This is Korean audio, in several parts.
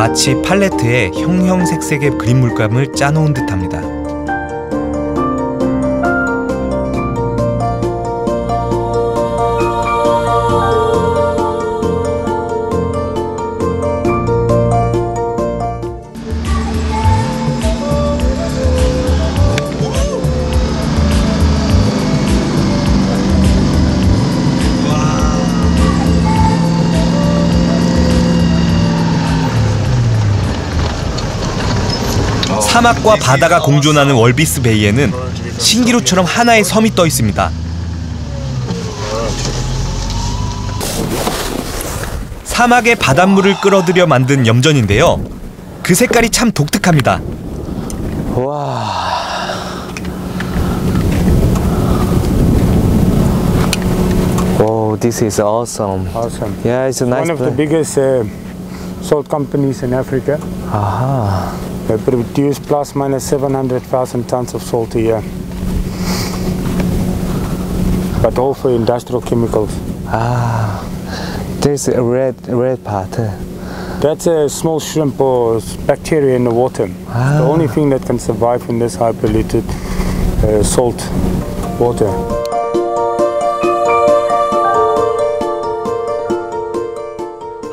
마치 팔레트에 형형색색의 그림 물감을 짜놓은 듯합니다. 사막과 바다가 공존하는 월비스 베이에는 신기루처럼 하나의 섬이 떠 있습니다. 사막의 바닷물을 끌어들여 만든 염전인데요. 그 색깔이 참 독특합니다. 와. Oh, this is awesome. Awesome. Yeah, it's a nice One of the place. biggest uh, salt companies in Africa. Aha. They produce plus minus 700,000 tons of salt a year. But all for industrial chemicals. Ah. There's a red red part. That's a small shrimp or bacteria in the water. It's the only thing that can survive in this high polluted uh, salt water.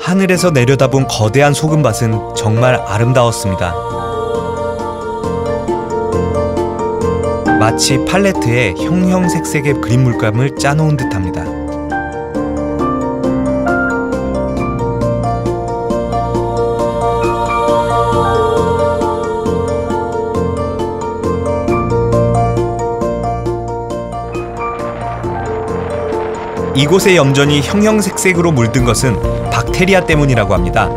하늘에서 내려다본 거대한 소금밭은 정말 아름다웠습니다. 마치 팔레트에 형형색색의 그림 물감을 짜놓은 듯합니다. 이곳의 염전이 형형색색으로 물든 것은 박테리아 때문이라고 합니다.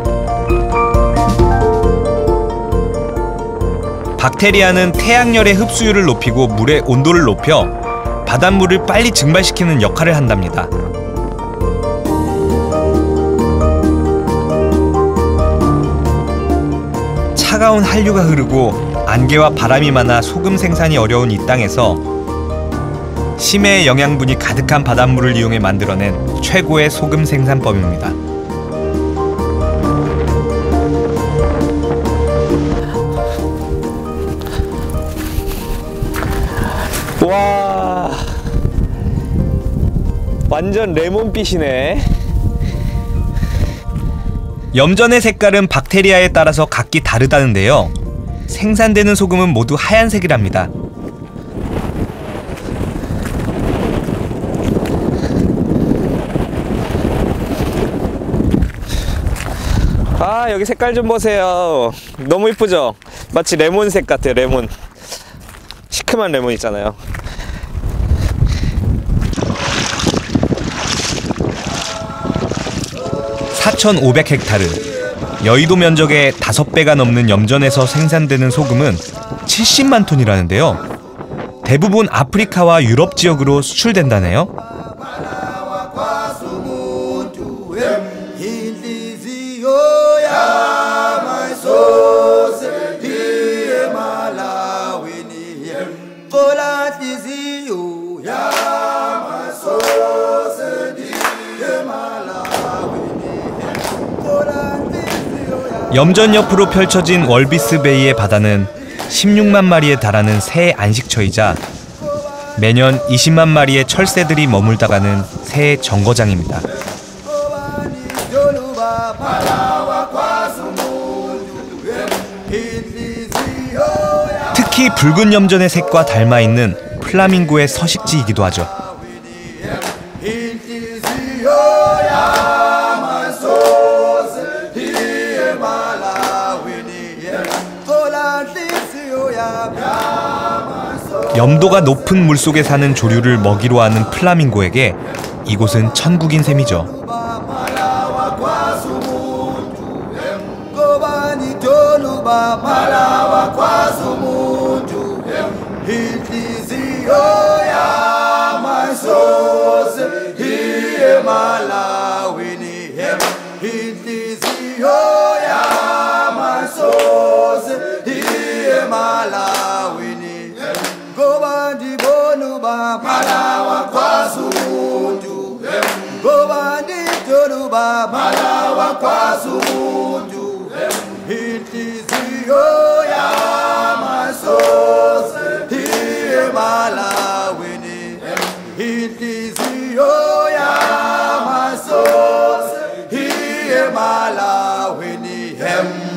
박테리아는 태양열의 흡수율을 높이고 물의 온도를 높여 바닷물을 빨리 증발시키는 역할을 한답니다. 차가운 한류가 흐르고 안개와 바람이 많아 소금 생산이 어려운 이 땅에서 심해의 영양분이 가득한 바닷물을 이용해 만들어낸 최고의 소금 생산법입니다. 완전 레몬빛이네. 염전의 색깔은 박테리아에 따라서 각기 다르다는데요. 생산되는 소금은 모두 하얀색이랍니다. 아, 여기 색깔 좀 보세요. 너무 이쁘죠? 마치 레몬색 같아요, 레몬. 시큼한 레몬 있잖아요. (4,500 헥타르) 여의도 면적의 5배가 넘는 염전에서 생산되는 소금은 70만 톤이라는데요. 대부분 아프리카와 유럽 지역으로 수출된다네요. 염전 옆으로 펼쳐진 월비스 베이의 바다는 16만 마리에 달하는 새 안식처이자 매년 20만 마리의 철새들이 머물다 가는 새 정거장입니다. 특히 붉은 염전의 색과 닮아 있는 플라밍고의 서식지이기도 하죠. 염도가 높은 물속에 사는 조류를 먹이로 하는 플라밍고에게 이곳은 천국인 셈이죠. kwasumuntu Malawa kwazundu Gobani Yoruba Malawa kwazundu Inhliziyo yamasose Hiye Malaweni Inhliziyo yamasose Hiye Malaweni Hem.